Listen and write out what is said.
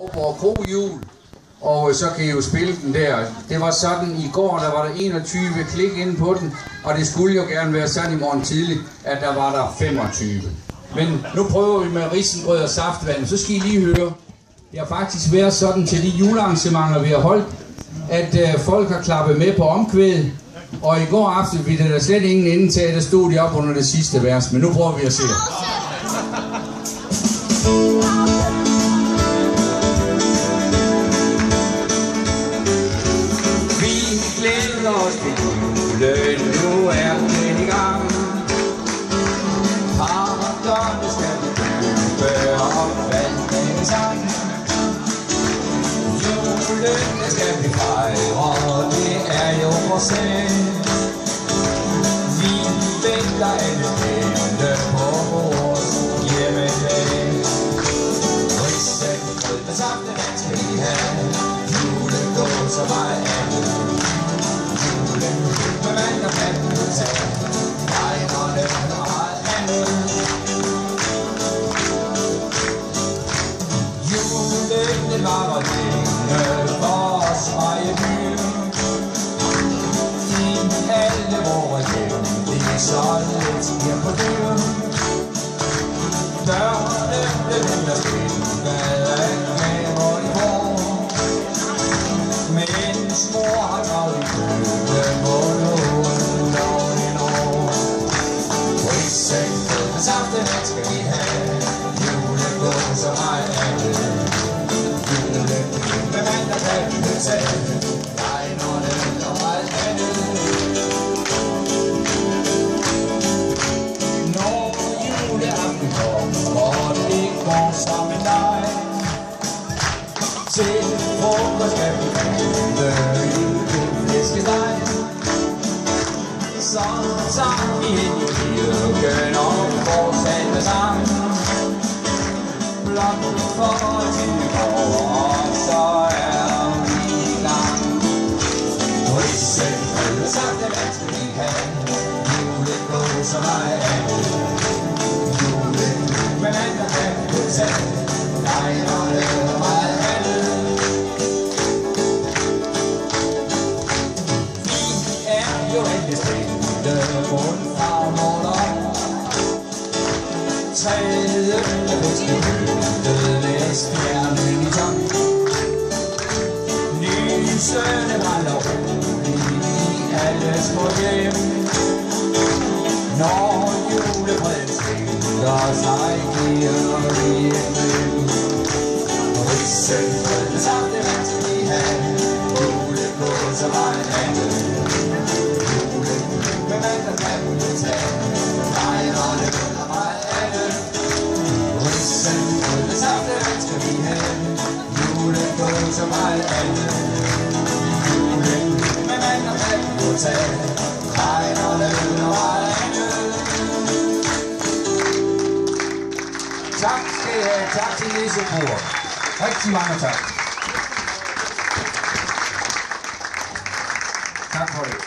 Aalborg Krohjul, og øh, så kan I jo spille den der. Det var sådan, i går der var der 21 klik inde på den, og det skulle jo gerne være sådan i morgen tidlig, at der var der 25. Men nu prøver vi med risengrød og saftvand, så skal I lige høre. Det har faktisk været sådan til de julearrangementer, vi har holdt, at øh, folk har klappet med på omkvædet, og i går aften ville der slet ingen inden til, at der stod de op under det sidste vers, men nu prøver vi at se. Os til julen, nu er den i gang. Parterne skal vi købe og falde en sang. Julen, den skal vi fejre, det er jo vores sag. Vi venter alle pæne på vores hjemmedag. Risengrød med saften skal vi have, Julen går så meget af Julen for os fra byen. I alle vores hjem, det er så let her på døren. Dørene blev venter spændt af gaver i år. Mens mor har travlt i køkken på nogen dagen en år. Rygsækket med saftenet skal vi have, Til frokost skal vi vente i en flæskesteg. Så tager vi ind i kirken og får salmesang. Blot for til går, hvad Julen gå så meget af Julen men mand og kan betale, dig og meget andet. Vi er jo endelig spændte mund fra morgen op. Tredje bedste hyldet med stjernen i tom Lysene brænder alle små hjem. Når julefred tænker sig giver vi hjem. Risengrød med saftevand skal vi have, julekås og meget andet. Julen med mand og kan tage, regnerne og var andet. Risengrød med saftevand skal vi have, julekås Så meget andet kan tage, regnerne og meget. Tak skal I have. Tak til Nisse Rigtig mange tak. Tak for det.